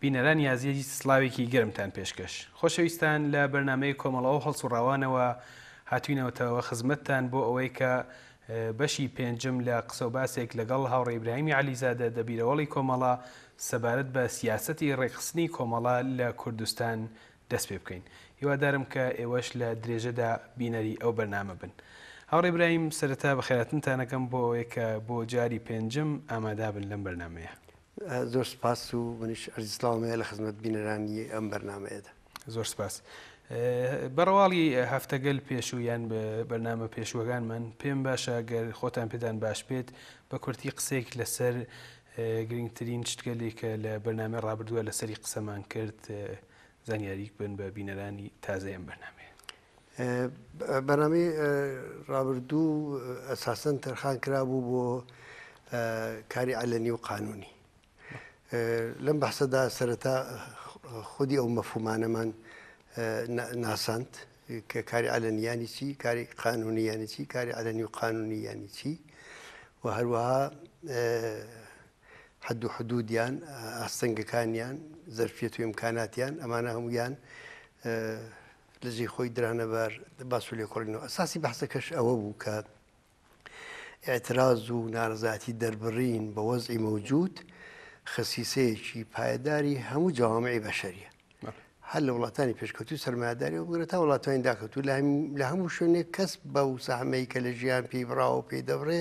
بینەران یازیەجی سڵاوێکی گەرمتان پێشکەش. خۆشەویستان لە بەرنامەی کۆمەڵەو هەڵسوڕاوانەوە هاتوینەوەتەوە خزمەتتان بۆ ئەوەی کە بەشی پێنجم لە قسەوباسێک لەگەڵ هاوڕێ ئیبراهیمی عەلیزادە دە بیرەوەڵی کۆمەڵە سەبارەت بە سیاسەتی ڕێکخستنی کۆمەڵە لە کوردستان دەست پێ بکەین هیوادارم کە ئێوەش لە درێژەدا بینەری ئەو بەرنامە بن هاوڕێ ئیبراهیم سەرەتا بەخێراتنتان ئەکەم بۆ ئەوەی کە بۆ جاری پێنجم ئامادابن لەم بەرنامەیە. زۆر سوپاس و منیش عەرزی سڵاوم هەیە لە خزمەت بینەرانی ئەم بەرنامەیەدا. زۆر سوپاس. بە ڕواڵی هەفتەگەل پێشوو یان بەرنامە پێشووەکانمان پێم باشە گەر خۆتان پێتان باش بێت بە کورتی قسەیەک لەسەر گرنگترین شتگەلێک کە لە بەرنامەی ڕابردووە لەسەری قسەمان کرد زانیاریک بن بە بینەرانی تازەی ئەم بەرنامەیە. بەرنامەی ڕابردوو ئەساسەن تەرخان کرابوو بۆ کاری عەلەنی و قانونی لەم بەحسەدا سەرەتا خودی ئەو مەفومانەمان ناساند کە کاری عەلەنیانی چی کاری قانونیانی چی کاری عەلەنی و قانونیانی چی و هەروەها حد و حدودیان ئاستەنگەکانیان زەرفیت و ئیمکاناتیان ئەمانە هەمویان لەجێی خۆی درانە بەر باس و لێکۆڵینەوە. ئەساسی بەحسەکەش ئەوە بوو کە ئێعتراز و نارەزایەتی دەربڕین بە وەزعی مەوجود خسیسەیەکی پایەداری هەموو جەوامعی بەشەریە. هەر لە وڵاتانی پێشکەوتوی سەرمایداری و بگرە تا وڵاتانی داکەوتو لە هەموو شوێنێک کەس بە و سەحمەی کە لە ژیان پێی بڕاوە پێی دەبڕێ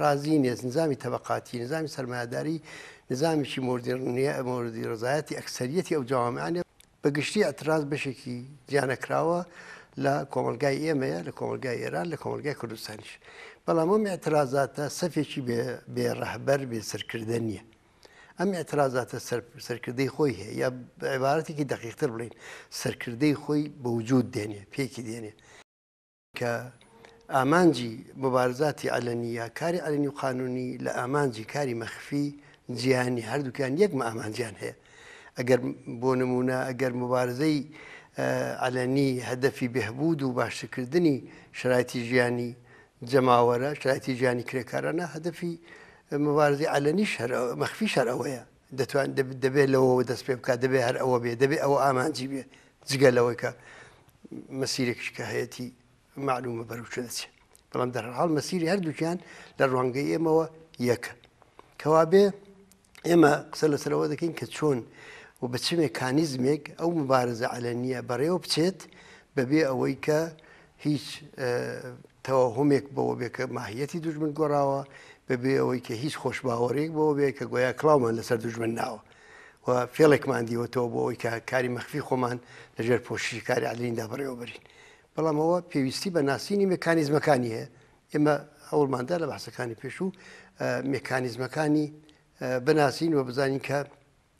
ڕازی نێز نزامی تەبقاتی نزامی سەرمایداری نزامیی مردی ڕزایەتی ئەکسریەتی ئەو جوامعانە بە گشتی ئەتراز بەشێکی جیانەکراوە لە کۆمەلگای ئێمەیە لە کۆمەلگای ئێران لە کۆمەلگای کوردستانیش بەڵام ئەم ئەترازاتە سەفێکی بێ ڕەهبەر بێ سەرکردە نییە ئەم ئەترازاتە سەرکردەی خۆی هەیە یا عبارەتێکی دقیقتر بڵین سەرکردەی خۆی بە وجود دێنێ پێکی دێنێ کە ئامانجی مبارزاتی عەلەنیە کاری عەلەنی و قانونی لە ئامانجی کاری مەخفی جیهانی هەردووکیان یەکمە ئامانجیان هەیە ئەگەر بۆ نمونە ئەگەر مبارزەی عەلەنی هەدەفی بهبوود و باشکردنی شرایتی ژیانی جەماوەرە شایەتی ژیانی کرێکارانە هەدەفی مبارزی علنی شەر مەخفی شەرەوەیە دەتوان دەبێت لەوەوە دەست پێ بکات دەبێت هەر ئەوە بێ دەبێت ئەوە ئامانجی بێ جگە لەوەی کە مەسیرێکش کە هەیەی معلومە بەروچە دەچێت بەڵام دەرحاڵ مەسیری هەردووکیان لە ڕوانگەی ئێمەوە یەکە کەوابێ ئێمە قسە لەسەرەوە دەکەین کە چۆن و بە چ مێکانیزمێک ئەو مبارزە ئەلە نییە بەڕێوە بچێت بەبێ ئەوەی کە هیچ تەوەهومێک بەوە بێ کە ماهیەتی دوژمن گۆڕاوە بەبێ ئەوەی کە هیچ خۆش باوەڕێک بەوە بێ کە گۆیا کڵاومان لەسەر دوژمن ناوە و فێڵێکمان دیوەتەوە بۆ ئەوی کە کاری مەخفی خۆمان لەژێر پۆشی کاری عادلیندا بڕێوەبرین بەڵام ئەوە پێویستی بە ناسینی مکانیزمەکانی هەیە ئێمە هەوڵماندا لە بەحسەکانی پێشوو مکانیزمەکانی بناسین و بزانین کە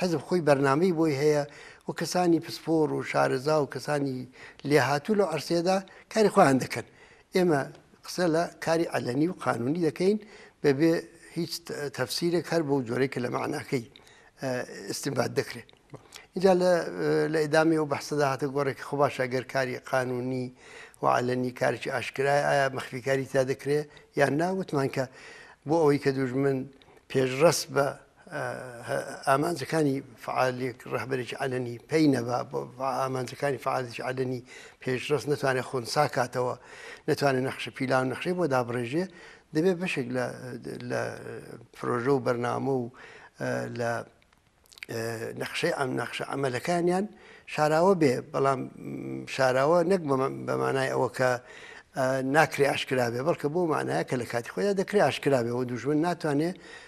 حزب خۆی بەرنامەی بۆی هەیە و کەسانی پسپۆر و شارەزا و کەسانی لێهاتوو لە عرسێدا کاری خۆیان دەکەن ئێمە قسە لە کاری ئەلەنی و قانونی دەکەین بەبێ هیچ تەفسیرێک هەر بۆ جۆرەی کە لە معناکەی استنباد دەکرێت اینجا لە ئدامی و بەحسەدا هاتە گۆڕێکی خۆ باشە گەر کاری قانونی وعاالنی کارێکی ئاشکرای ئایا مەخفیکاری تا دەکرێت یان ناوتمان کە بۆ ئەوەی کە دوژمن پێشڕست بە ئامانجەکانی فعالێک ڕەهبەرێکی عەلەنی پێی نەبا ئامانجەکانی فعالێکی عەلەنی پێشڕست نتوانێت خۆنسا کاتەوە نتوانێت نەخشە پیلان و نەخشەی بۆ دابڕێژێ دەبێت بەشێک لە پرۆژە و بەرنامە و لە نەخشەی ئەم نەخشە ئەمەلەکانیان شاراوە بێ بەڵام شاراوە نەک بەمانای ئەوە کە ناکرێ ئاشکرابێ بەڵکە بۆ مانایە کە لە کاتی خۆیان دەکرێ ئاشکرابێەوە دوژمن ناتوانێت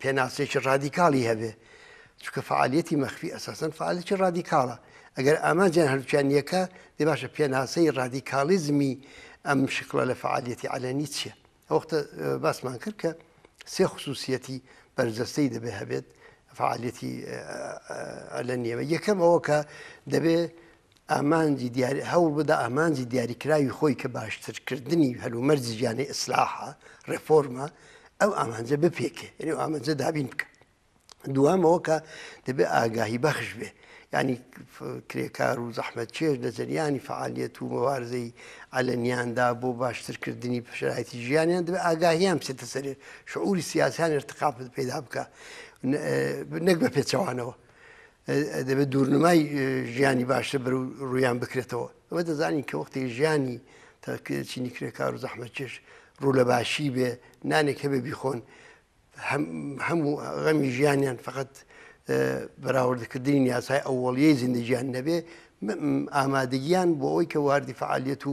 پێناسەیەکی ڕادیکاڵی هەبێ چکە فعالیەتی مەخفی ئەساسەن فعاالێکی ڕادیکاڵە ئەگەر ئامانجیان هەلوچیان یەکە دێ باشە پێناسەی ڕادیکالیزمی ئەم شکڵە لە فعالیەتی علەنی چیە ئەوختە باسمان کرد کە سێ خصوصیەتی بەرجەستەی دەبێ هەبێت فعالیەتی لە نیەوە یەکەم ئەوە کە دەبێ ئامانجی دیاری هەوڵ بدا ئامانجی دیاریکراوی خۆی کە باشترکردنی هەلومەرجی ژیانی ئیسلاحە، ڕێفۆرمە، ئەو ئامانجە بپێکێ، یەنی ئەو ئامانجە دابین بکا. دووەم ئەوە کە دەبێ ئاگاهی بەخش بێ، یانی کرێکار و زەحمەتکێش لە جەریانی فەعالیەت و مەبارزەی عەلەنیاندا بۆ باشترکردنی شەرایتی ژیانیان دەبێ ئاگاهیان بچێتە سەرێ، شعوری سیاسیان ئیرتقا پەیدا بکا، نەک بە پێچەوانەوە. دەبێت دوورنمای ژیانی باشتر بەر ڕویان بکرێتەوە ئەوە دەزانین کە وەختی ژیانی تاکچینی کرێکار و زەحمە چێش ڕوو لە باشی بێ نانێک هەبێ بیخۆن هەموو غەمی ژیانیان فقط بەراوردکردنی یاسای ئەوەڵیەی زیندەژیان نەبێ ئامادەگیان بۆ ئەوی کە واردی فعالیت و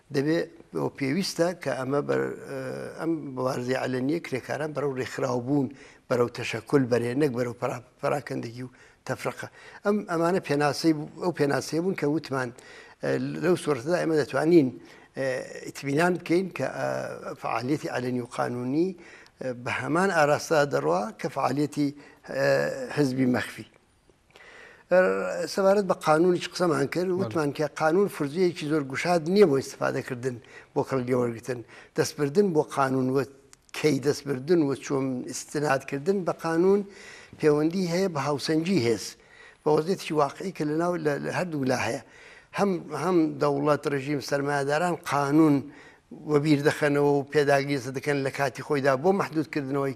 دەبێت و پێویستە کە ئەمە ئەم بەوارزی عەلەنیە کرێکاران بەرەو ڕێکخراو بوون بەرەو تەشەکل بەرێ نەک بەرەو پراکەندگی و تەفرەقە ئەم ئەمانە پێناسی ئەو پێناسێ بوون کە وتمان لەو سۆرتدا ئێمە دەتوانین ئیتمینان بکەین کە فعالیەتی عەلەنی و قانونی بە هەمان ئاراستە دەڕوا کە فعالیەتی حزبی مەخفی سەبارەت بە قانونیش قسەمان کرد وتمان کە قانون فرزیەکی زۆر گوشاد نییە بۆ استفادەکردن بۆ کەڵگە وەرگتن دەستبردن بۆ قانون وە کەی دەستبردن و چۆم استنادکردن بە قانون پەیوەندی هەیە بە هاوسەنگی هێز بە وەزێتی واقعی کە لە ناو لە هەردوو لا هەیە هەم هەم دەوڵەت ڕژیم سەرمایهداران قانون وەبیر دەخەنەوە و پێداگیرسە دەکەن لە کاتی خۆیدا بۆ محدودکردنەوەی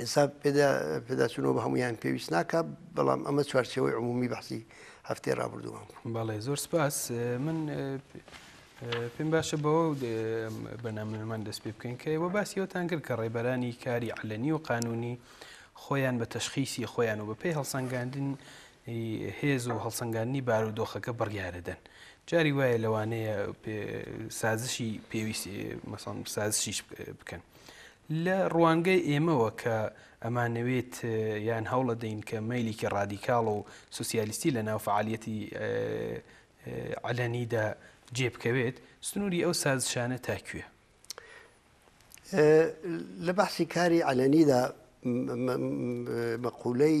ئێستا پێداچوونەوە بە هەمویان پێویست ناکە بەڵام ئەمە چوارچەوەی عمومی بەحسی هەفتێ ڕابردووان بەڵێ زۆر سپاس من پێم باشە بەوە بەنامەمان دەست پێ بکەین کە ئێوە باسی ئەوتان کرد کە ڕێبەرانی کاری علەنی و قانونی خۆیان بە تەشخیسی خۆیان و بە پێی هەڵسەنگاندن هێز و هەڵسەنگانی بار و دۆخەکە بڕیارەدەن جاری وایە لەوانەیە سازشی پێویست مەسان سازشیش بکەن لە ڕوانگەی ئێمەوە کە ئەمانەوێت یان هەوڵەدەین کە مەیلێکی ڕادیکاڵ و سوسیالیستی لە ناو فەعالیەتی عەلەنیدا جێ بکەوێت، سنوری ئەو سازشانە تا کوێ؟ لە بەحسی کاری عەلەنیدا مەقولەی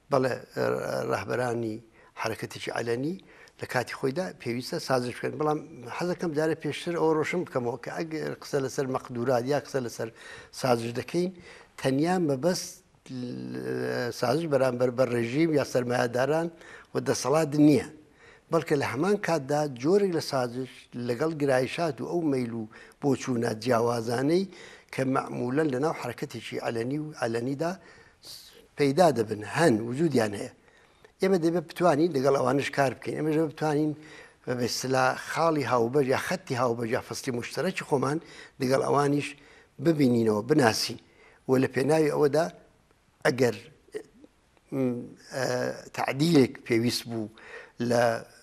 بەڵێ ڕەهبەرانی حەرەکەتێکی عەلەنی لە کاتی خۆیدا پێویستە سازش بکەن بەڵام حەزەکەم جارە پێشتر ئەوە ڕۆشن بکەمەوە کە ئەگەر قسە لەسەر مەقدورات یا قسە لەسەر سازش دەکەین تەنیا مەبەست سازش بەرامبەر بە ڕێژیم یا سەرمایهداران و دەسەڵات نییە بەڵکە لە هەمان کاتدا جۆرێک لە سازش لەگەڵ گرایشات و ئەو مەیل و بۆچوونە جیاوازانەی کە معمولەن لەناو حرکەتێکی ئەلەنی و ئەلەنیدا پەیدا دەبن هەن وجودیان هەیە ئێمە دەبێت بتوانین لەگەڵ ئەوانش کار بکەین ئەمەش بتوانین بەبێسلا خاڵی هاوبەر یا خەتی هاوبەر یا فستی مشتەرەکی خۆمان دەگەڵ ئەوانیش ببینینەوە بناسین و لە پێناوی ئەوەدا ئەگەر تعدیلێک پێویست بوو لە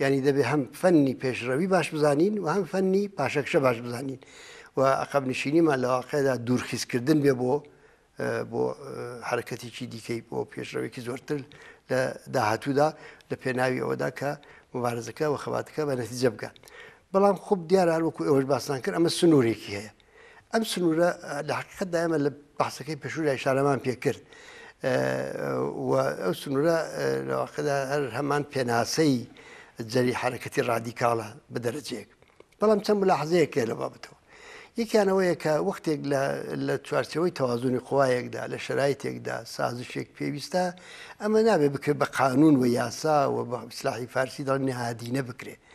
یانی دەبێ هەم فەننی پێشڕەوی باش بزانین و هەم فەننی پاشەکشە باش بزانین و عقب نشینیمان لە واقعدا دوورخیزکردن بێ بۆ بۆ حرکەتێکی دیکەی بۆ پێشڕەوێکی زۆرتر لە داهاتوودا لە پێناوی ئەوەدا کە مبارزەکە و خەباتەکە بە نەتیجە بگات بەڵام خوب دیاران وەکو ئەوەش باسان کرد ئەمە سنوورێکی هەیە ئەم سنوورە لە حقیقت دایمە لە بەحسەکەی پێشودا شارەمان پێکرد ئەو سنوورە لەواقعدا هەر هەمان پێناسەی جەری حرەکەتی ڕادیکاڵە بە دەرەجێک بەڵام چەند ملا حەزەیەکێ لە بابەتەوە یەکیانەوەیە کە وەختێک لە چوارچەوەی تەوازنی قوایەکدا لە شرایتێکدا سازشێک پێویستە ئەمە نابێ بکرێت بە قانون و یاسا و بە سلاحی فارسی دڵ نهادینە بکرێت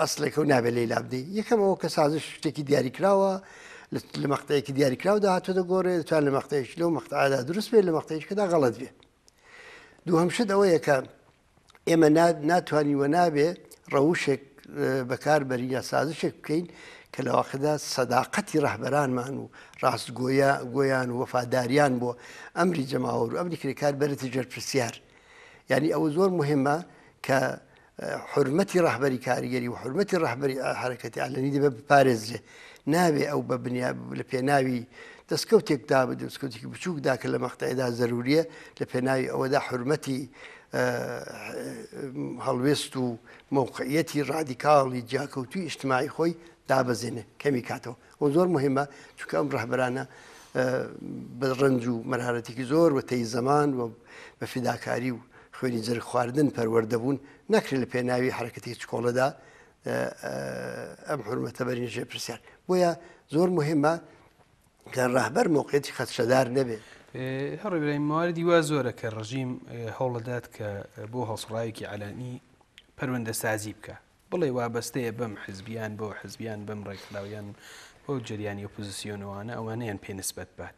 ئەسلەکە و نابێ لی لابدەی یەکەم ئەوە کە سازش شتێکی دیاریکراوە لە مەختەیەکی دیاریکراودا هاتوو دەگۆڕێ تا لە مەختەیش لەو مەختعادا دروست بێت لە مەختەیشکەدا غەڵت بێ دوو هەمشت ئەوە یەکە ئێمە ناتوانین وە نابێ ڕەوشێک بەکاربەری یا سازشێک بکەین کە لە واقعدا سەداقەتی ڕەهبەرانمان و ڕاستگۆیە گۆیان و وەفاداریان بۆ ئەمری جەماوەر و ئەمری کرێکار بەرێتە جەرپسیار یعنی ئەوە زۆر مهمە کە حورمەتی ڕەهبەری کاریگەری و حورمەتی ڕەهبەری حرەکەتی ئالەنی دەبێت بپارێزرێ نابێ ئەو بە بنیا لە پێناوی دەستکەوتێکدا بە دەستکەوتێکی بچووکدا کە لە مەختایدا زەروریە لە پێناوی ئەوەدا حورمەتی هەڵوێست و مووقعەتی ڕادیکاڵی جیاکەوتوی ئیشتماعی خۆی دابەزێنێ کەمی کاتەوە و زۆر مهمە چکە ئەم ڕەهبرانە بە ڕنج و مەرارەتێکی زۆر و تەی زەمان و بە فیداکاری و خوێنی جەر خواردن پەروەەردەبوون نەکرێت لە پێناوی حرکەتی چکۆڵەدا ئەم حرمەتە بەرین ژێ پرسیار بۆیە زۆر مهمە کە ڕەهبەر موقعێتی خەتشەدار نەبێت هەڕێ مواردی وا زۆرە کە ڕژیم هەوڵدات کە بۆ هەڵسڕایەکی ئالانی پەروەندە سازی بکە بڵێ وابەستەیە بەم حزب یان بەو حزب یان بەم ڕێکخراو یان بەو جەریانی ئۆپۆزسیۆنەوانە ئەوانەیان پێ نسبەت بات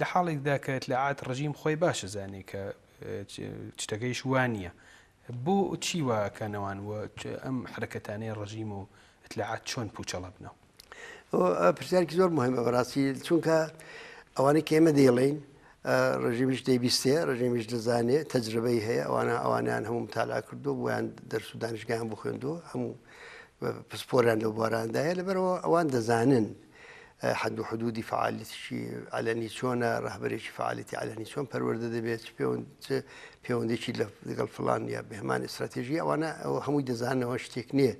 لە حاڵێکدا کە ئیتلاعات ڕژیم خۆی باشەزانێ کە شتەکەیش وا نییە بۆ چی واکەنەوان و ئەم حرەکەتانەی ڕژیم و ئیتلاعات چۆن پوچەڵە بنەوە پرسیارکی زۆر مهمە بەڕاستی چونکە ئەوانەی کێمە دەیڵین ڕژیمیش دەیبیستێ ڕژیمیش دەزانێ تەجربەی هەیە ئەوانە ئەوانیان هەموم تالا کردو بۆیان دەرس و دانیشگەیان بخوێندو هەموو پسپۆریان لە بوارەدایە لەبەرەوە ئەوان دەزانن حد و حدودی فعالیتشی ئەلەنی چۆنە ڕهبەرێکی فعالیتی ئەلەنی چۆن پەروەەردە دەبێت پەیوەندێکی لەگەڵ فلان یا بهمان استراتێژی ئەوانە ئەو هەمووی دەزانەوە شتێک نییە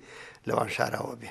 لەوان شاراوە بێ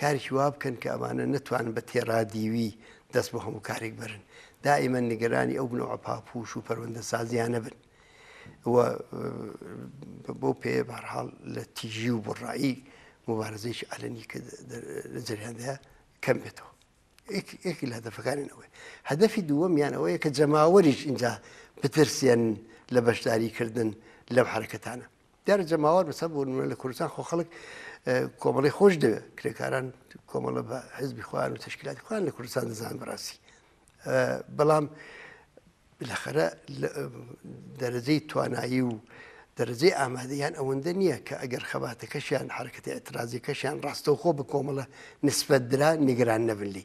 کارێکی وا بکەن کە ئەمانە نەتوانن بە تێڕادیوی دەست بۆ هەموو کارێک بەرن دائیمە نیگەرانی ئەو بنەوە پاپوش و پەروەندە سازیانە بن بۆ پێ بارحاڵ لە تیژی و بڕایی مبارزەیەکی ئەلەنی کە لە جریاندە کەم بێتەوە یەکی لە هەدەفەکانی ئەوەی هەدەفی دووەمیان ئەوەیە کە جەماوەریش اینجا بترسێن لە بەشداریکردن لەم حرەکەتانە دیارە جەماوەر بەسە بۆ نمونە لە کوردستان خۆ خەڵک کۆمەڵی خۆش دەوێت کرێکاران کۆمەڵە بە حزبی خوان و تشکیلاتی خوان لە کوردستان دەزان بەڕاستی بەڵام لەخەرە دەرەجەی توانایی و دەرەجەی ئامادەیان ئەوەندە نییە کە ئەگەر خەباتەکەشیان حرکەتی ئەترازیەکەشیان ڕاستەوخۆ بە کۆمەڵە نسبەت درا نیگران نەبلی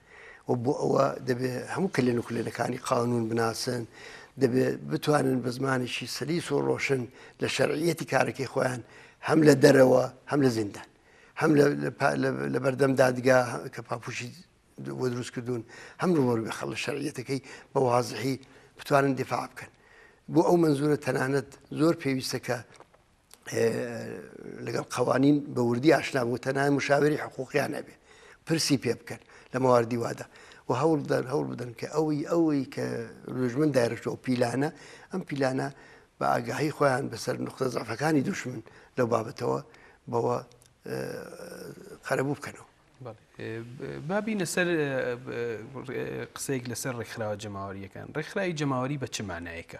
و بۆ ئەوە دەبێت هەموو کلێن و کلێنەکانی قانون بناسن دەبێت بتوانن بە زمانێکی سلیس و ڕۆشن لە شەرعیەتی کارەکەی خۆیان هەم لە دەرەوە هەم لە زیندان هەم لە بەردەم دادگا کە پاپوشی وە دروست کردوون هەم ڕوەر بخەڵ لە شەرعیەتەکەی بە وازحی بتوانن دیفاع بکەن بۆ ئەو منزورە تەنانەت زۆر پێویستەکە لەگەڵ قوانین بە وردی ئاشنا بوو تەنها مشاوری حقوقییان هەبێ پرسی پێ بکەن لە ماواردی وادا و هەوڵ بدەن هەوڵ بدەن کە ئەوەی ئەوەی کە لژمن دایرشەوە پیلانە ئەم پیلانە بە ئاگاهی خۆیان بەسەر نقطە زعفەکانی دوشمن لەو بابەتەوە بەوە قەرەبوو بکەنەوە بابینە سەر قسەیەک لەسەر ڕێکخراوە جەماوەریەکان ڕێکخراوی جەماوەری بە چمانایەکە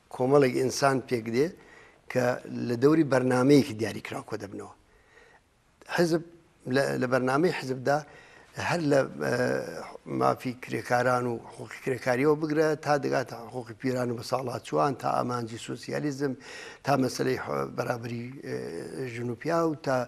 کۆمەڵێک ئینسان پێک دێ کە لە دەوری بەرنمەیەکی دیاریکراو کۆ دەبنەوە حزب لە بەرنمەی حزبدا هەر لە مافی کرێکاران و حقوقی کرێکاریەوە بگرە تا دەگاتە حقوقی پیران و بەساڵات چوان تا ئامانجی سوسیالیزم تا مەسلەی بەرابری ژن و پیا و تا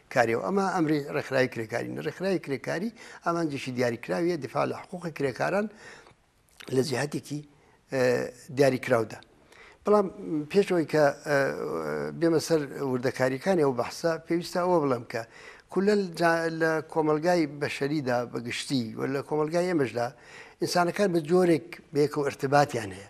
کاریەوە ئەمە ئەمری ڕێکخراوی کرێکاری نە ڕێکخراوی کرێکاری ئامانجێکی دیاریکراویە دفاع لە حقوقی کرێکاران لە جیهاتێکی دیاریکراودا بەڵام پێشەوەی کە بێمە سەر وردەکاریەکانی ئەو بەحسا پێویستە ئەوە بڵم کە کولە لە کۆمەلگای بەشەریدا بەگشتی و لە کۆمەلگای ئێمەشدا ئینسانەکان بە جۆرێک بێکە و ارتباتیان هەیە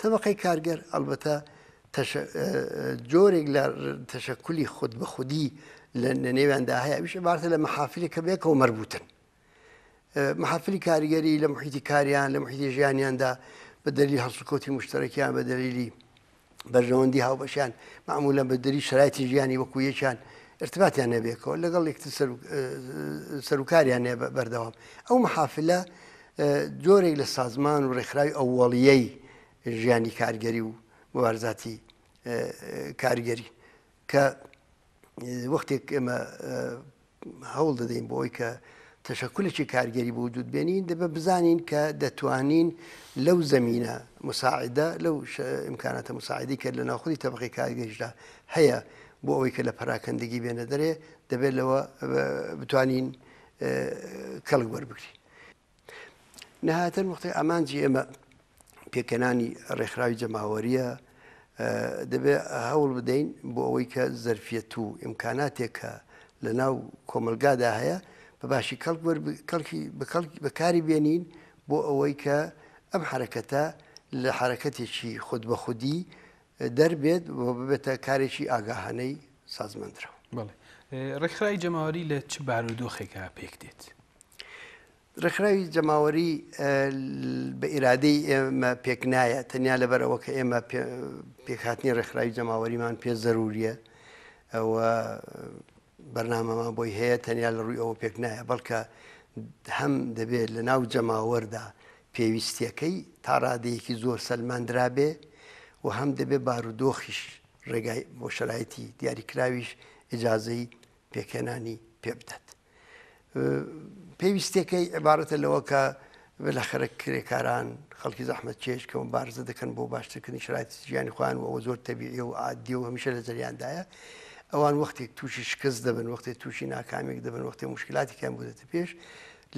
تەبەقەی کارگەر ئەڵبەتە جۆرێک لە تەشەکولی خود بە خودی لە نێویاندا هەیە ویش بارتە لە مەحافلی کە بێکەوە مەربوتن محافلی کاریگەری لە محیتی کاریان لە محیتی ژیانیاندا بە دەلی هەڵسوکەوتی مشتەرەکیان بە دەلیلی بەرژەوەندی هاوبەشیان معمولە بە دەری شرایتی ژیانی وەکو یەکیان ارتباتیان نەبێکەوە لەگەڵ یەکتر سەرکاریان نێ بەردەوام ئەو محافلە جۆرێک لە سازمان و ڕێکخراوی ئەوەڵیەی ژیانی کارگەری و مبارزاتی کارگەری کە وەختێک ئێمە هەوڵ دەدەین بۆ ئەوی کە تەشەکولێکی کارگەری بۆ دوود بێنین دەبە بزانین کە دەتوانین لەو زمینە مساعدە لەو امکاناتە مساعدی کرد لە ناخودی تەبقی کارگەشدا هەیە بۆ ئەوەی کە لە پراکەندگی بێنە دەرێ دەبێت لەوە بتوانین کەڵک وەربگرین نەهایەتەن وەختی ئامانجی ئێمە پێکەنانی ڕێکخراوی جەماوەریە دەبێت هەوڵ بدەین بۆ ئەوەی کە زەرفەت و ئیمکاناتێک کە لە ناو کۆمەلگادا هەیە بە باشی کەڵک کەڵکی بەکاری بێنین بۆ ئەوەی کە ئەم حرەکەتە لە حرەکەتێکی خود بە خودی دەربێت و ببێتە کارێکی ئاگاهانەی سازمەندرا ڕێکخرای جەماوەری لە چ بارودۆخێکە پێک دێت ڕێکخراوی جەماوەری بە ئیرادەی ئێمە پێک نایە تەنیا لەبەرەوە کە ئێمە پێکهاتنی ڕێکخراوی جەماوەریمان پێ زەروریە ئەوە بەرنامەمان بۆی هەیە تەنیا لە ڕووی ئەوە پێک نایە بەڵکە هەم دەبێت لە ناو جەماوەردا پێویستیەکەی تا ڕادەیەکی زۆر سەلماندرابێ و هەم دەبێت بارودۆخیش ڕێگای بۆ شرایەتی دیاریکراویش ئجاازەی پێکێنانی پێ بدات. پێویستەکەی عبارەتە لەوە کە بەلاخرە کرێکاران خەڵکی زەحمەت چێش کە بارزە دەکەن بۆ باشترکردنی شرایت ژیانی خوان و ئەوە زۆر تەبیعی و عادی و هەمیشە لە جریاندایە ئەوان وەختێک تووشی شکست دەبن وەختێ تووشی ناکامێک دەبن وەختێ مشکلاتێکیان بودێتە پێش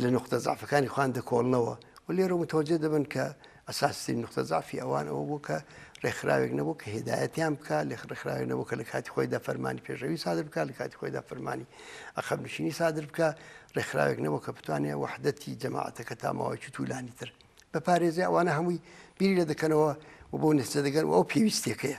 لە نقطە زعفەکانی خوان دەکۆڵنەوە و لێرە متۆجێ دەبن کە ئەساسیترین نوقتە زەعفی ئەوان ئەوە بوو کە ڕێکخراوێک نەبوو کە هێدایەتیان بکا لە ڕێکخراوێک نەبوو کە لە کاتی خۆیدا فەرمانی پێشەوی سادر بکە لە کاتی خۆیدا فەرمانی ئەخەب نشینی سادر بکە ڕێکخراوێک نەبوو کە بتوانێت وحدەتی جەماعەتەکە تا ماوەی چتولانی تر بە پارێزی ئەوانە هەمووی بیری لە دەکەنەوە و بۆ نسجە دەگەن و ئەو پێویستێکەیە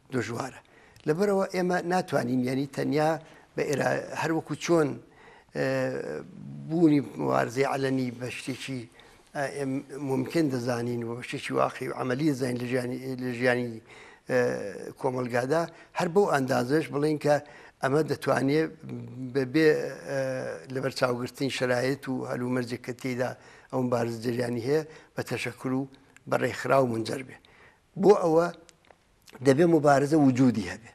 دژوارە لەبەرئەوە ئێمە ناتوانین یانی تەنیا بە ئێرا هەر وەکو چۆن بوونی مبارزەی عەلەنی بە شتێکی ممکن دەزانین و شتێکی واقعی و عملی زین لە ژیانی کۆمەلگادا هەر بەو ئەندازش بڵین کە ئەمە دەتوانێت بەبێ لەبەرچاوگرتنی شرایط و هەلومەرجە کە تێدا ئەوم بارز جریانی هەیە بە تەشەکر و بە ڕێکخرا و منجەر بێ بۆ ئەوە دەبێ مبارزە وجودی هەبێ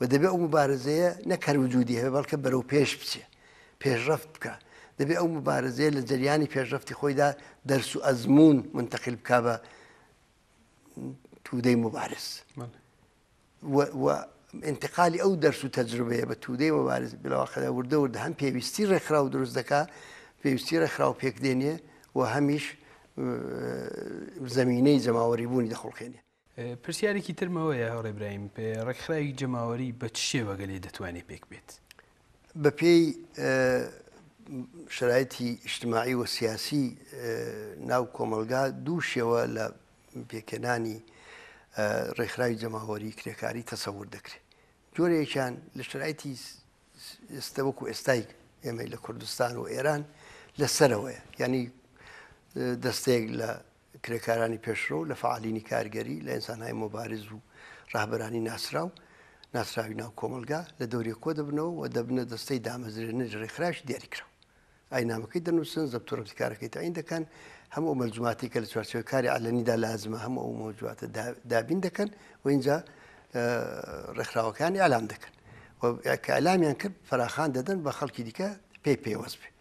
و دەبێ ئەو مبارزەیە نەک هەر وجودی هەبێ بەڵکە بەرەو پێش بچێ پێشڕەفت بکە دەبێ ئەو مبارزەیە لە جریانی پێشڕفتی خۆیدا دەرس و ئەزمون منتەقل بک بە تودەی مبارز انتقالی ئەو دەرس و تەجروبەیە بە تودەی مبارز بلەوەخدا وردە وردە هەم پێویستی ڕێکخرا و دروست دەکا پێویستی ڕێکخرا و پێک دێنێ و هەمیش زمینەی جەماوەری بوونی دەخڵقێنێ پرسیارێکی ترم ئەوەیە هاوڕێ برایم، ڕێکخراوی جەماوەری بە چ شێوەگە لێ دەتوانێ پێک بێت؟ بەپێی شەرایتی ئیشتماعی و سیاسی ناو کۆمەڵگا دوو شێوە لە پێکهێنانی ڕێکخراوی جەماوەری کرێکاری تەسەور دەکرێت. جۆرێکیان لە شەرایتی ئێستا وەکو ئێستای ئێمەی لە کوردستان و ئێران لە سەرەوەیە یعنی دەستەیەک لە کرێکارانی پێشڕەو لە فەعالینی کارگەری لە ئینسانهای مۆبارز و ڕابەرانی ناسراو ناسراوی ناو کۆمەلگا لە دەوری کۆ دەبنەوە و دەبنە دەستەی دامەزرێنە ژرێخراش دیاریکراو ئاینامەکەی دەنووسن زەبت و ڕەبتی کارەکەی تعین دەکەن هەم ئەو مەلزوماتی کە لە چوارچەوەی کاری عەلەنیدا لازمە هەم ئەو مەوجواتە دابین دەکەن و اینجا ڕێکخراوەکانی ئالام دەکەن کە ئەلامیان کرد فراخان دەدەن بە خەڵکی دیکە پێی پێوەست بێت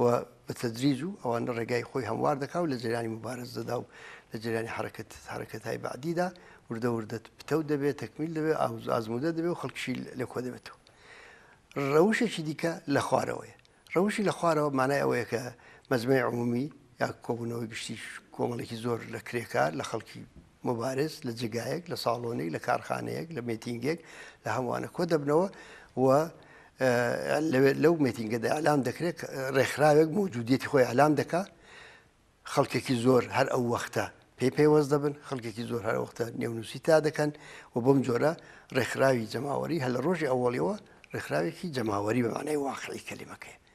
و بە تەدریج و ئەوان ڕێگای خۆی هەموار دەکا و لە جێرانی مبارز دەدا و لە جێرانی حرەکەت حرەکەتای بەعدیدا وردە وردە پتەو دەبێت تەکمیل دەبێت ئازمودە دەبێت و خەڵکیشی لە کۆ دەبێتەوە ڕەوشێکی دیکە لە خوارەوەیە ڕەوشی لە خوارەوە مانای ئەوەیە کە مەزمەی عمومی یا کۆبوونەوەی گشتی کۆمەڵێکی زۆر لە کرێکار لە خەڵکی موبارز لە جێگایەک، لە ساڵۆنێک، لە کارخانەیەک، لە مێتینگێک لە هەمووانە کۆ دەبنەوە و لەوێت لەو مێتینگەدا ئەلام دەکرێت ڕێکخراوێک موجودیەتی خۆی ئەلام دەکا خەڵکێکی زۆر هەر ئەو وەختە پێی پێوەست دەبن خەڵکێکی زۆر هەر وەختە نێونوسی تا دەکەن و بەم جۆرە ڕێکخراوی جەماوەری هەل لە ڕۆژی ئەوەڵیەوە ڕێکخراوێکی جەماوەری بەمانای واقعی کەلیمەکەی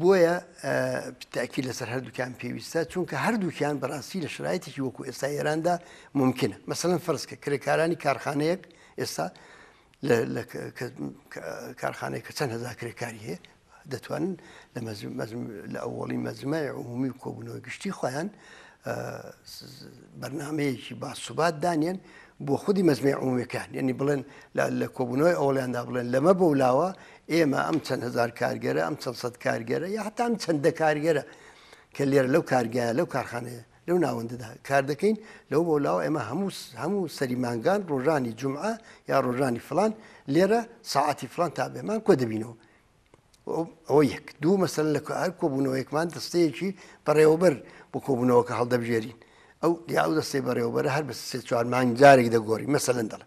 بۆیە تاکی لەسەر هەردووکیان پێویستە چونکە هەردووکیان بەڕاستی لە شرایەتێکی وەکو ئێستا ئێراندا ممکنە مەسەن فەرزکە کرێکارانی کارخانەیەک ئێستا کارخانەی کە چەند هەزار کرێکاری هەیە دەتوانن لە لە ئەوڵی مەزمای عمومی و کۆبوونەوە گشتی خۆیان بەرنمەیەکی باسوبات دانێن بۆ خودی مەزمی عومەکان یعنی بڵێن لە کۆبوونەوەی ئەوڵیاندا بڵێن لەمە بەولاوە ئێمە ئەم چەند هەزار کارگەرە ئەم چەند سەد کارگەرە یا هەتا ئەم چەندە کارگەرە کە لێرە لەو کارگایە لەو کارخانەیە لەو ناوەندەدا کار دەکەین لەو بۆ لاوە ئێمە هەموو هەموو سەری مانگان ڕۆژانی جمعە یا ڕۆژانی فلان لێرە ساعتی فلان تا بێمان کۆ دەبینەوە ئەوە یەک دوو مەسەر لە هەر کۆبوونەوەیەکمان دەستەیەکی بەڕێوەبەر بۆ کۆبوونەوەکە هەڵدەبژێرین ئەو یا ئەو دەستەی بەڕێوەبەرە هەر بە سێ چوار مانگ جارێک دەگۆڕی مەسەلەن دەڵێ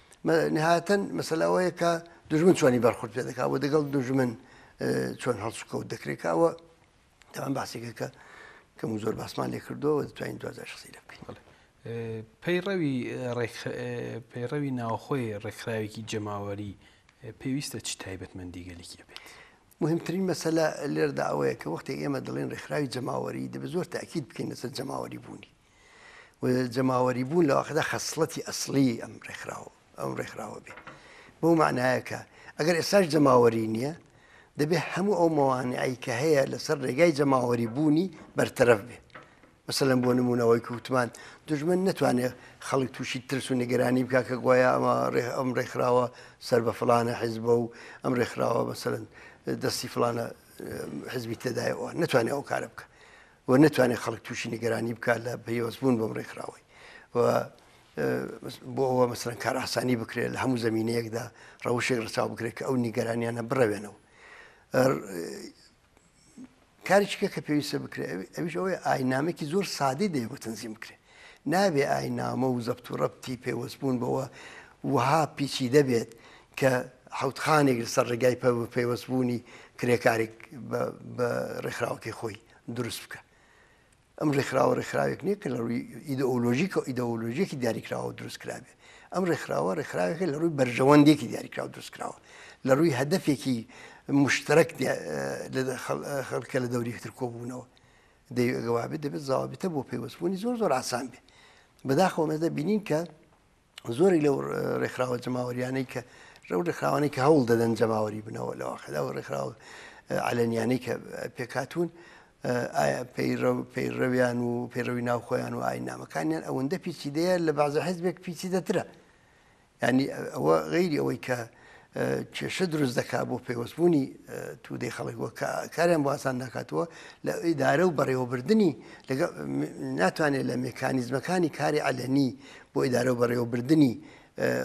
نهاتەن مەسەلا ئەوەیە کە دژمن چۆنی بەرخورد پێ دەکا و دەگەڵ دژمن چۆن هەڵسوکەوت دەکرێکەوە تاوان باسێکە کە کەم و زۆر باسمان لێ کردووە دەتوانین دوازار شخصی لە بکەین پەیڕەوی پەیڕەوی ناوخۆی ڕێکخراوێکی جەماوەری پێویستە چ تایبەتمەندیگەلێکی بێت مهمترین مەسەلا لێردا ئەوەیە کە وەختی ئێمە دەڵێن ڕێکخراوی جەماوەری دەبێت زۆر تاکیید بکەین لەسەر جەماوەری بوونی جەماوەری بوون لەواقعدا خەسڵەتی ئەسلی ئەم ڕێکخراوە ئەم ڕێکخراوە بێ بۆ معنایەکە ئەگەر ئێساش جەماوەری نییە دەبێت هەموو ئەو مەوانعی کە هەیە لەسەر ڕێگای جەماوەری بوونی بەرتەرەف بێ مەسەلەن بۆ نمونەوەی کووتمان دژمن نتوانێت خەڵک تووشی ترس و نیگەرانی بکە کە گوایە ئەمە ڕێ ئەم ڕێکخراوە سەر بە فلانە حیزبە و ئەم ڕێکخراوە بەسەرن دەستی فلانە حزبی تێدایەوە نتوانێت ئەو کارە بکە و نەتوانێت خەڵک تووشی نیگەرانی بکات لە پەیوەستبوون بەم ڕێکخراوەی و بۆ ئەوە مەسەرەن کار ئاسانی بکرێت لە هەموو زمینەیەکدا ڕەوشێک ڕساو بکرێت کە ئەو نیگەرانیانە بڕەوێنەوە کاریشکە کە پێویستە بکرێت ئەوش ئەوەی ئاینامێکی زۆر سادی دەیگوتن زییم بکرێت نابێ ئاینامە و زەبت و رەبتی پەیوەستبوون بەوە وەها پیچیدە بێت کە حەوت خانێک لەسەر ڕێگای پەیوەستبوونی کرێکارێک بە ڕێکخراوەکەی خۆی دروست بکە ئەم ڕێکخراوە ڕێکخراوێک نییە کە لە ڕووی ئیدئۆلۆژیک و ئیدەۆلۆژیەکی دیاریکراوە دروستکرابێ ئەم ڕێکخراوە ڕێکخراوێکە لە ڕووی بەرژەوەندێکی دیاریکراوە دروستکراوە لە ڕووی هەدەفێکی مشتەرەک خەڵکە لە دەوریکتر کۆبوونەوە دەیوێ ئەگە وا بێت دەبێت زاوابیتە بۆ پەیوەستبوونی زۆر زۆر ئاسان بێ بەداخەوە مێز دەبینین کە زۆری لەو ڕێکخراوە جەماوەریانەی کە ڕەو ڕێکخراوانەی کە هەوڵ دەدەن جەماوەری بنەوە لەوە خەدا و ڕێکخراوە ئالەنیانەی کە پێکاتون ئایا پەیڕە پەیڕەویان و پەیڕەوی ناوخۆیان و ئاینامەکانیان ئەوەندە پیچیدەیە لە بازە حزبێک پیچی دەترە یانی ئەوە غەیری ئەوەی کە کێشە دروست دەکات بۆ پەیوەستبوونی تودەی خەڵکەوە کە کاریان بۆسان ناکاتەوە لە ئیدارە و بەڕێوەبردننی لەگە ناتوانێت لە مکانیزمەکانی کاری ئەلەنی بۆ ئیدارە و بەڕێوەبردننی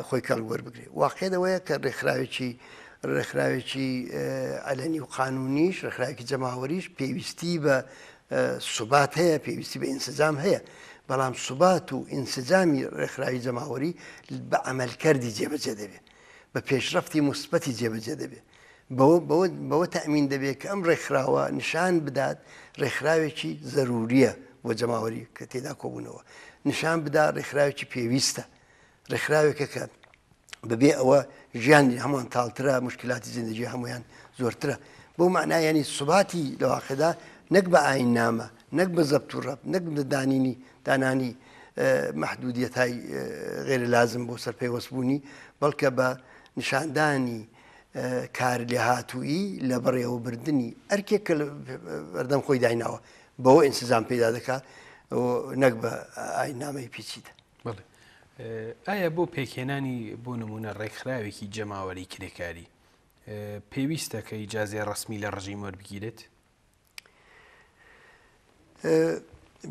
خۆی کەڵ وەربگرێت واقعێدەوەیە کە ڕێکخراوێکی ڕێکخراوێکی ئەلەنی و قانونیش ڕێکخراوێکی جەماوەریش پێویستی بە سوبات هەیە پێویستی بە ئینسجام هەیە بەڵام سوبات و ئینسجامی ڕێکخراوی جەماوەری بە ئەمەلکەری جێبەجێ دەبێت بە پێشرەفتی مثبەتی جێبەجێ دەبێت بەوە تەمین دەبێت کە ئەم ڕێکخراوە نیشان بدات ڕێکخراوێکی زەروریە بۆ جەماوەری کە تێدا کۆبوونەوە نیشان بدا ڕێکخراوێکی پێویستە ڕێکخراوێکە کە بەبێ ئەوە ژیانی هەمووان تاڵترە مشکلاتی زیندگی هەمویان زۆرترە بۆ معنایانی سوباتی لەواقعدا نەک بە ئاین نامە نەک بە زەبت و ڕەب نەک دانینی دانانی محدودیەتای غێر لازم بۆ سەر پێوەستبوونی بەڵکە بە نیشاندانی کار لێ هاتووی لە بەڕێوەبردننی ئەرکێک کە بەردەم خۆی دایناوە بەوە ئینسزان پیدا دەکات نەک بە ئاینامەی پیچیدا بەڵێ ئایا بۆ پێکهێنانی بۆ نمونە ڕێکخراوێکی جەماوەری کرێکاری پێویستە کە ئیجازەی ڕسمی لە ڕژیم وەربگیرێت؟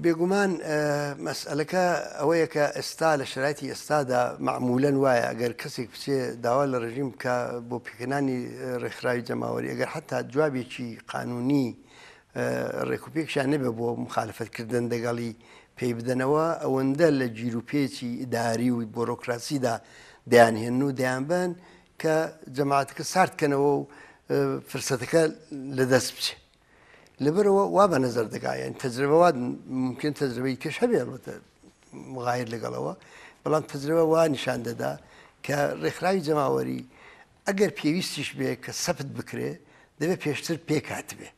بێگومان مەسئلەکە ئەوەیە کە ئێستا لە شرایەتی ئێستادا معمولەن وایە ئەگەر کەسێک بچێ داوا لە ڕژیم بکە بۆ پێکەنانی ڕێکخراوی جەماوەری ئەگەر حتا جوابێکی قانونی ڕێکوپێکیشان نەبێت بۆ موخالەفەت کردن دەگەڵی پێی بدەنەوە، ئەوەندە لە جیروپێچی ئیداری و بۆرۆکراسیدا دەیانهێنن و دەیانبەن کە جەماعەتەکە سارد کەنەوە و فرسەتەکە لە دەست بچێت. لەبەرەوە وا بە نەزەر دەگایەن تەجربە وات ممکن تەجربەی کەش هەبێ البتە مغایر لەگەڵەوە بەڵام تەجربە وا نیشان دەدا کە ڕێکخراوی جەماوەری ئەگەر پێویستیش بێ کە سەپت بکرێ دەبێت پێشتر پێکاتبێ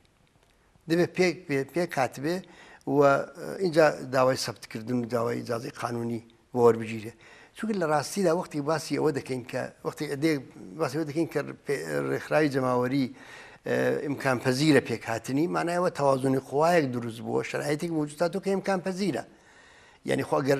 دەبێت پێک پێکاتبێ و اینجا داوای سەبتکردن و داوای ئجاازی قانونی بۆ وەربگیرێ چونکە لە ڕاستیدا وەختی باسی ئەوە دەکەین کە وەختی ئەدێ باسەوە دەکەین کە ڕێکخراوی جەماوەری ئیمکان پەزیرە پێکهاتنی مانایەوە تەوازنی قوایەک دروست بووە شرایەتێک وجوتا تۆ کە ئیمکان پەزیرە یعنی خۆگەر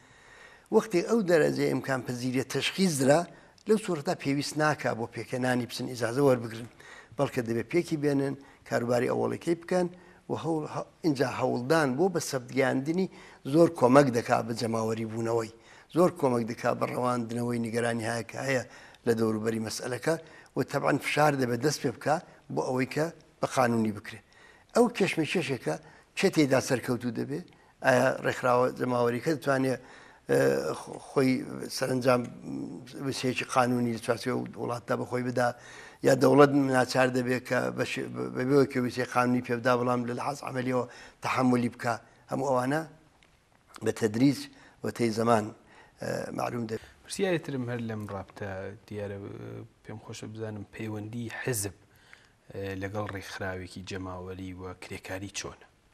وەختی ئەو دەرەجەی ئیمکان پەزیریە تەشخیز درا لەو سوورەتا پێویست ناکا بۆ پێکەنانی بچن ئیجازە وەربگرن بەڵکە دەبێت پێکی بێنن کاروباری ئەوڵەکەی بکەن و هەوڵ ئینجا هەوڵدان بۆ بە سەبتگەاندنی زۆر کۆمەک دەکا بە جەماوەری بوونەوەی زۆر کۆمەک دکا بە ڕەواندنەوەی نیگەرانی هایەکە هەیە لە دەوروبەری مەسئلەکە و تەبان فشار دەبێت دەست پێ بکە بۆ ئەوەی کە بە قانونی بکرێت ئەو کێشمە کێشێکە کێ تێدا سەرکەوتو دەبێت ئایا ڕێکخراوە جەماوەریەکە دەتوانێت خۆی سەرنجام وسەیەکی قانونی لە چوارچێ وڵاتدا بەخۆی بدا یا دەوڵەت ناچار دەبێت کە بەبێەوەکی وسێ قانونی پێبدا بەڵام لە حەز عملیەوە تحملی بکە هەموو ئەوانە بە تەدریج وتەی زەمان معلوم دەبێت پرسیاری ترم هەر لەم ڕابتە دیارە پێم خۆشە بزانم پەیوەندی حزب لەگەڵ ڕێکخراوێکی جەماوەری و کرێکاری چۆنە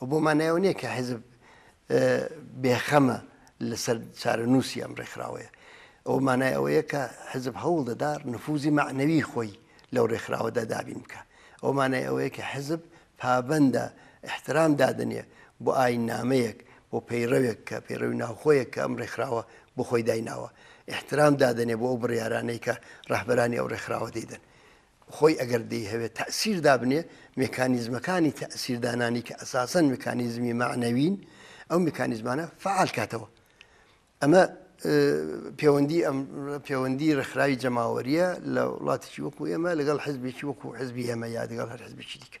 و بۆ مانایەوە نییە کە حیزب بێخەمە لەسەر چارەنووسی ئەم ڕێکخراوەیە ئەو مانای ئەوەیە کە حزب هەوڵ دەدار نفوزی معنەوی خۆی لەو ڕێکخراوەدا دابین بکە ئەو مانای ئەوەیە کە حزب پابندە احترام دادنێ بۆ ئاین نامەیەک بۆ پەیڕەوێک کە پەیڕەوی ناوخۆیەک کە ئەم ڕێکخراوە بۆ خۆی دایناوە احترام دادنێ بۆ ئەو بڕیارانەی کە ڕەهبەرانی ئەو ڕێکخراوە دەیدەن خۆی ئەگەر دەیهەوێت تەئسیر دابنێ، مێکانیزمەکانی تەئسیر دانانی کە ئەساسەن مێکانیزمی مەعنەوین، ئەو مێکانیزمانە فەعال کاتەوە. ئەمە پێوەندی ئەم پێوەندی ڕێکخراوی جەماوەریە لە وڵاتێکی وەکو ئێمە لەگەڵ حزبێکی وەکو حزبی ئێمە یا دەگەڵ هەر حزبێکی دیکە.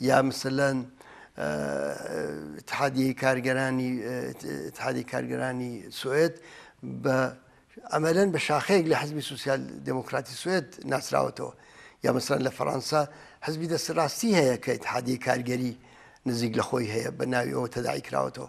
یا مثلەن اتحادیەی کارگەرانی اتحادی کارگەرانی سوئد بە ئەمەلەن بە شاخەیەک لە حزبی سوسیال دموکراتی سوئد ناسراوەتەوە یا مەسەرەن لە فەڕەنسا حزبی دەست ڕاستی هەیە کە اتحادی کارگەری نزیک لە خۆی هەیە بە ناویەوە تەداعی کراوەتەوە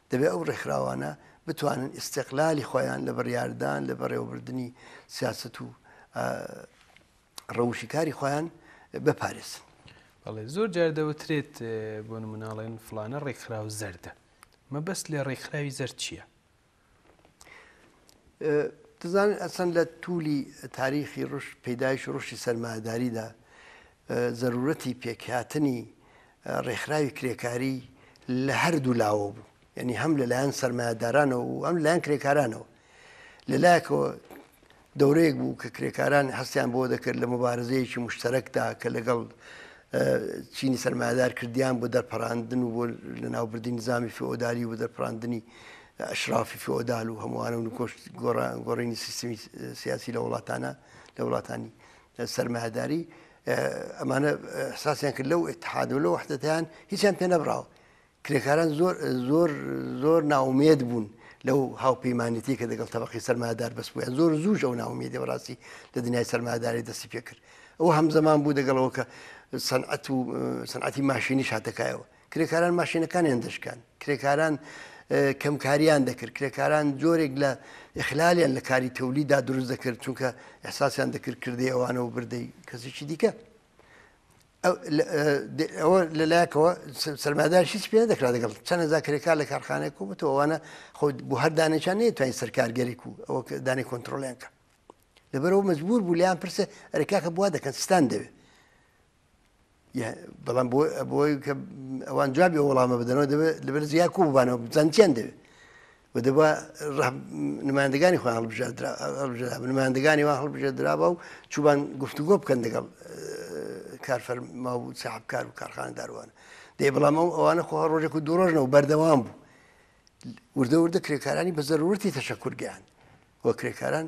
دەبێت ئەو ڕێکخراوانە بتوانن ئیستقلالی خۆیان لە بڕیاردان لە بەڕێوەبردننی سیاست و ڕەوشی کاری خۆیان بپارێزن بەڵێ زۆر جار دەوترێت بۆ مناڵێن فلانە ڕێکخراو زەردە مەبەست لێ ڕێکخراوی زەر چییە؟ دەزانن ئەسەن لە تولی تاریخی ڕش پیدایش ڕشی سەرماداریدا زەرورەتی پێکهاتنی ڕێکخراوی کرێکاری لە هەردوو لاوە بوو یعنی هەم لەلایەن سەرمایهدارانەوە و ئەم لایەن کرێکارانەوە لەلایەکەوە دەورەیەک بوو کە کرێکاران هەستیان بۆ دەکرد لە مبارزەیەکی مشتەرەکدا کە لەگەڵ چینی سەرمایدار کردیان بۆ دەرپەراندن و بۆ لەناوبردی نزامی فۆدالی و دەرپراندنی ئەشرافی فۆدال و هەمووانە و نکۆشت گۆڕینی سیستمی سیاسی لە وڵاتانە لە وڵاتانی سەرمایەداری ئەمانە حساسیان کرد لەو اتحاد و لە وحدەتیان هیچیان پێ نەبراوە کرێکاران زۆر زۆر زۆر ناومێت بوون لەو هاوپەیمانێتی کە دەگەڵ تەبقی سەرمادار بەس بووە زۆر زووش ئەو ناومێدی بەڕاستی لە دنیای سەرماداری دەستی پێ کرد ئەو هەمزەمان بوو دەگەڵەوە کە سەنعەت و سەنعەتی ماشینی شاتەکایەوە کرێکاران ماشینەکانیان دەشکاند، کرێکاران کەمکاریان دەکرد، کرێکاران جۆرێک لە ئەخلالیان لە کاری تەولیدا دروست دەکرد چونکە ئەحساسیان دەکرد کردی ئەوانە و بردەی کەسیی دیکە. ئەوە لەلایەکەوە سەرمادار هیچ پێ دەکرا دەگەڵ چەند هزار کرێکار لە کارخانێک و بتەوە ئەوانە خۆ بۆ هەر دانێکیان نێتوانین سەرکارگەرێک و ئەوە دانی کۆنتترۆلیانکە لەبەرەوە مەجبور بوو لیان پرسێ ئەرکاکە بوا دەکەن ستان دەوێت بەڵام بۆ بۆی کە ئەوان جوابی وەڵامە بدەنەوە دەبێت لەبەر زیاد کوو ببانەوە بزان چیان دەوێت و دەبا نمایندگانی خۆیان هەڵبژێرا نمایندگانی وا هەڵبژێدرابا و چوبان گفتوگۆ بکەن دەگەڵ کارفەرما و ساحبکار و کارخانەداروانە دەی بەڵام ئەو ئەوانە خۆ ڕۆژێک و دوڕۆژنە و بەردەوام بوو وردە وردە کرێکارانی بە زەرورەتی تەشەکرگەیان و کرێکاران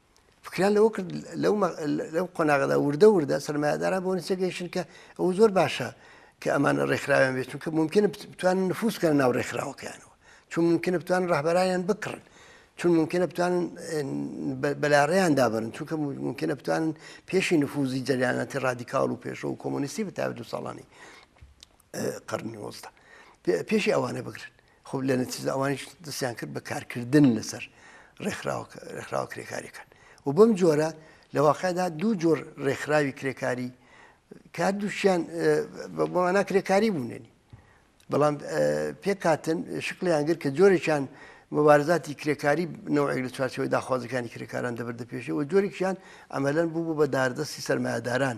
فکریان لەوە کرد لەو قۆناغدا وردە وردە سەرمایهدارا بۆ نسێگەیشن کە ئەو زۆر باشە کە ئەمان ڕێکخراویان بێت چونکە ممکنە بتوان نفوسکەن ناو ڕێکخراوەکەیانەوە چون ممکنە بتوان ڕهبەرایان بکڕن چون ممکنە بتوان بەلاڕێیان دابن چونکە ممکنە بتوان پێشی نفوزی جریانەتی ڕادیکاڵ و پێشە و کۆمۆنیستی بتاوێت دو ساڵانی قڕنی وەستا پێشی ئەوانە بگرن خۆ لە نەتیجەدا ئەوانیش دەستیان کرد بە کارکردن لەسەر ڕێکخراوە کرێکاریەکان و بەم جۆرە لە واقعدا دوو جۆر ڕێکخراوی کرێکاری کار دووشیان بەمانە کرێکاری بوونێنی بەڵام پێکاتن شکلیان گر کە جۆرێکیان مبارزاتی کرێکاری نەوەێک لە چوارچەوەی داخوازەکانی کرێکاران دەبەر دەپێشەوە جۆرێکیان ئەمەلەن بوو بوو بە داردەستی سەرمایهداران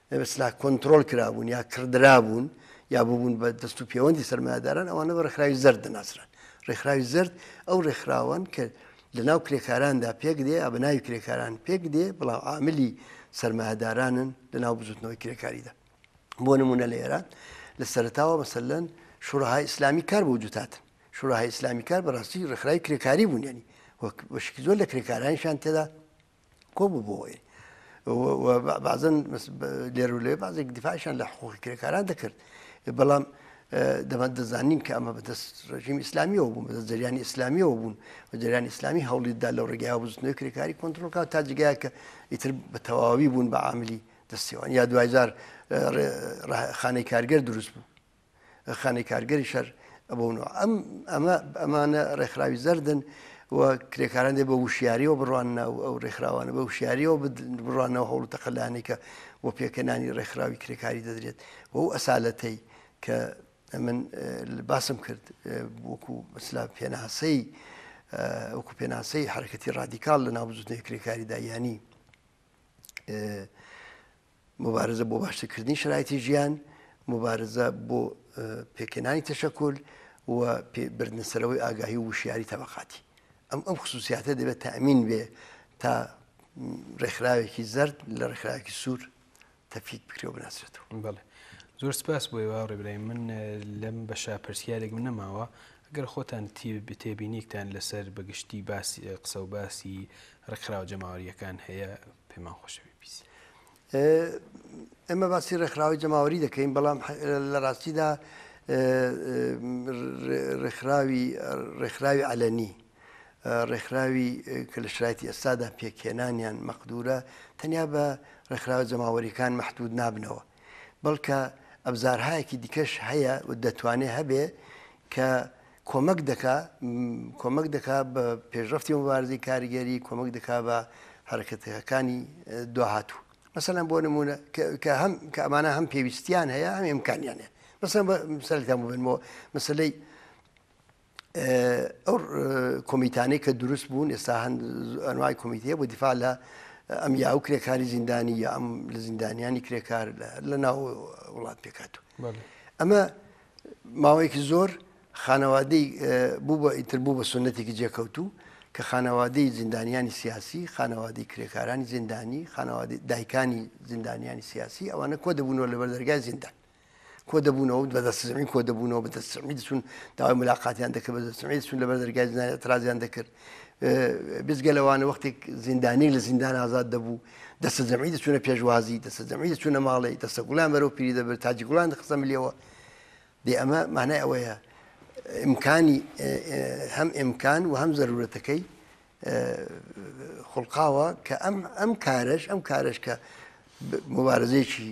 سلاح کۆنتترۆل کرابوون یا کڕدرابوون یا ببوون بە دەست و پێوەندی سەرمایداران ئەوانە بە ڕێکخراوی زەرد دەناسران ڕێکخراوی زرد ئەو ڕێکخراوان کە لە ناو کرێکاراندا پێک دێ ئە بە ناوی کرێکاران پێک دێ بڵاو عاملی سەرمایهدارانن لە ناو بزوتنەوەی کرێکاریدا بۆ نمونە لە ئێران لە سەرتاوە مەسەلەن شوڕهای ئیسلامی کار بۆ جوتاتن شوڕهای ئیسلامی کار بەڕاستی ڕێکخراوی کرێکاری بوونێنی وەک بەشکی زۆر لە کرێکارانیشان تێدا کۆ بوو بۆی بازن لێرو لێ بازێک دیفاعشان لە حقوقی کرێکاران دەکرد بەڵام دەبەن دەزانین کە ئەمە بەدەست ڕژیم ئسلامیەوە بوون بەدەست جریانی ئسلامیەوە بوون و جریان ئسلامی هەوڵیدا لەو ڕێگای بزنەوەی کرێکاری کۆنتترۆلکە تا جگایە کە ئیتر بە تەواوی بوون بە عاملی دەستێوان یا دوایجار خانەی کارگەر دروست بوو خانەی کارگەری شەر ئەبوون ئەم ئەمە ئەمانە ڕێکخراوی زەردن و کرێکاران دێ بە وشیاریەوە بڕواننا و ئەو ڕێکخراوانە بە وشیاریەوە بڕوانەوە هەوڵ تەقلانی کە بۆ پێکەنانی ڕێکخراوی کرێکاری دەدرێت و ئەو ئەسالەتەی کە من باسم کرد وەکو بەسلا پێناسەی وەکو پێناسەی حرکەتی ڕادیکال لە ناوزوتنەوەی کرێکاریدا ینی موبارزە بۆ باشترکردنی شرایتی ژیان، موبارزە بۆ پێکهێنانی تەشەکول و بردنە سەرەوەی ئاگاهی و وشیاری تەبەقاتی. ئەم ئەم خصوصیاتە دەبێت تامین بێ تا ڕێکخراوێکی زەرد لە ڕێکخراوێکی سوور تەفکیک بکرێ و بناسرێتەوە. بەڵێ. زۆر سپاس بۆ ئێوە ئاڕێ برایم. من لەم بەشە پرسیارێکم نەماوە. ئەگەر خۆتان تێبینیکتان لەسەر بە گشتی باسی قسە و باسی ڕێکخراوە جەماوەرییەکان هەیە، پێمان خۆشە بی بی سی. ئێمە باسی ڕێکخراوەی جەماوەری دەکەین بەڵام لە ڕاستیدا ڕێکخراوی ڕێکخراوی ئەلەنی ڕێکخراوی کە لە شرایتی ئێستادا پێکهێنانیان مەقدورە تەنیا بە ڕێکخراوە جەماوەریەکان مەحدود نابنەوە بەڵکە ئەبزارهایەکی دیکەش هەیە و دەتوانێت هەبێ کە کۆمەک دەکا کۆمەک دەکا بە پێشڕفتی مبارزی کاریگەری کۆمەک دەکا بە حرەکەتەکانی داهاتوو مەسەلەن بۆ نمونە کە هەم کە ئەمانە هەم پێویستیان هەیە هەم ئەمکانیان هەیە مەسەن سەرتان ببنەوە مەسلەی ئەو کۆمیتانەی کە دروست بوون ئێستا هەند ئەنوای کۆمیتە بۆ دیفاع لە ئەم یا و کرێکاری زیندانی یا ئەم لە زیندانیانی کرێکار لە ناو وڵات پێکاتوە ئەمە ماوەیەکی زۆر خانەوادەی بوو بە ئیتر بوو بە سنەتێکی جێکەوتوو کە خانەوادەی زیندانیانی سیاسی خانەوادەی کرێکارانی زیندانی خانەوادی دایکانی زیندانیانی سیاسی ئەوانە کۆ دەبوونەوە لە بەردەرگای زیندان کۆ دەبوونەوە بە دەستزمین کۆ دەبوونەوە بە دەستمی دەچون داوای ملااقاتیان دەکرد بە دەستمی دەچون لە بەردەرگای زیندان ترازیان دەکرد بێجگە لەوانە وەختێک زیندانیک لە زیندان ئازاد دەبوو دەستە جەمعی دەچوونە پێشوازی دەستە جەمعی دەچوونە ماڵی دەستە گوڵان بەرەو پیری دەبێت تاجی گوڵان دەخسە ملیەوە دێ ئەمە مانای ئەوەیە ئیمکانی هەم ئیمکان و هەم زەرورەتەکەی خوڵقاوە کە ئەم ئەم کارش ئەم کارش کە مبارزێکی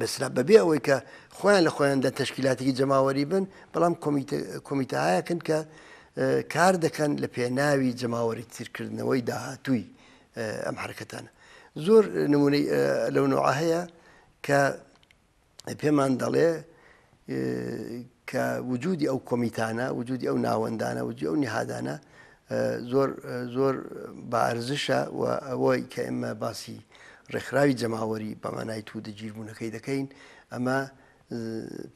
بەسرا بەبێ ئەوەی کە خۆیان لە خۆیاندا تەشکیلاتێکی جەماوەری بن بەڵام کۆمیتەهایەکن کە کار دەکەن لە پێناوی جەماوەری تیرکردنەوەی داهاتووی ئەم حرکەتانە زۆر نمونەی لەو نوع هەیە کە پێمان دەڵێ کە وجودی ئەو کۆمیتانە وجودی ئەو ناوەندانە وجی ئەو نهادانە زۆر زۆر بارزشە و ئەوەی کە ئێمە باسی ڕێکخراوی جەماوەری بەمانای تو دەگیربوونەکەی دەکەین ئەمە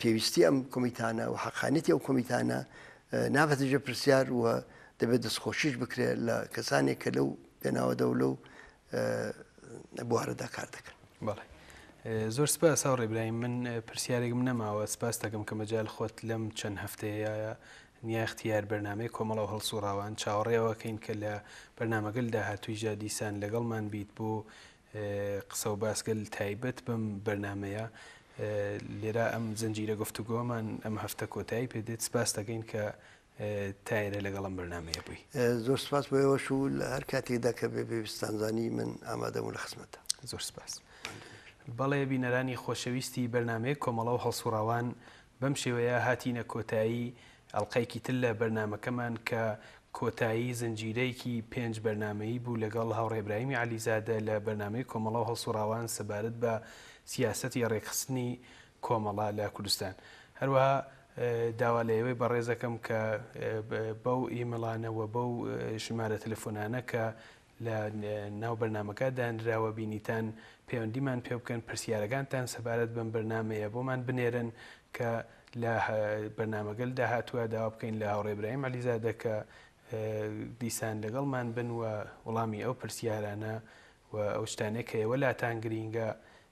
پێویستی ئەم کۆمیتانە و حەقانێتی ئەو کۆمیتانە نابەتەژە پرسیار و دەبێت دەستخۆشیش بکرێت لە کەسانێک کە لەو پێناوەدە و لەو بوارەدا کار دەکەن. بەڵێ زۆر سپاس هاوڕێ برایم من پرسیارێکم نەماوە سپاس دەکەم کە مەجال خۆت لەم چەند هەفتەیە نیاختیار بەرنمەی کۆمەڵە هەڵسوڕاوان چاوەڕێەوەکەین کە لە بەرنمەگەل داهاتووی جا دیسان لەگەڵمان بیت بۆ قسە و باسگەل تایبەت بەم بەرنمەیە لێرا ئەم زنجیرە گفتوگۆمان ئەم هەفتە کۆتایی پێ دێت سپاس دەکەین کە تایرە لەگەڵ ئەم بەرنامەیە بووی. زۆر سپاس بۆ ئێوەش و لە هەر کاتێکدا کە بێ بێویستان زانی من ئامادەم و لە خزمەتدا. زۆر سپاس. بەڵێ بینەرانی خۆشەویستی بەرنامەی کۆمەڵە و هەڵسوڕاوان بەم شێوەیە هاتینە کۆتایی ئەڵقەیەکی تر لە بەرنامەکەمان کە کۆتایی زنجیرەیەکی پێنج بەرنامەیی بوو لەگەڵ هاوڕێ ئیبراهیمی عەلیزادە لە بەرنامەی کۆمەڵە و هەڵسوڕاوان سەبارەت بە سیاسەتی ڕێکخستنی کۆمەڵە لە کوردستان. هەروەها داوا لە ئێوەی بەڕێز ئەکەم کە بەو ئیمڵانە وە بەو ژمارە تەلەفۆنانە کە لە ناو بەرنامەکە دانراوە بینیتان پەیوەندیمان پێ بکەن پرسیارەکانتان سەبارەت بەم بەرنامەیە بۆمان بنێرن کە لە بەرنامەگەل دا هاتوە داوا بکەین لە هاوڕێ برایم عەلیزادە کە دیسان لەگەڵمان بن وە وڵامی ئەو پرسیارانە وە ئەو شتانەی کە ئێوە لاتان گرینگە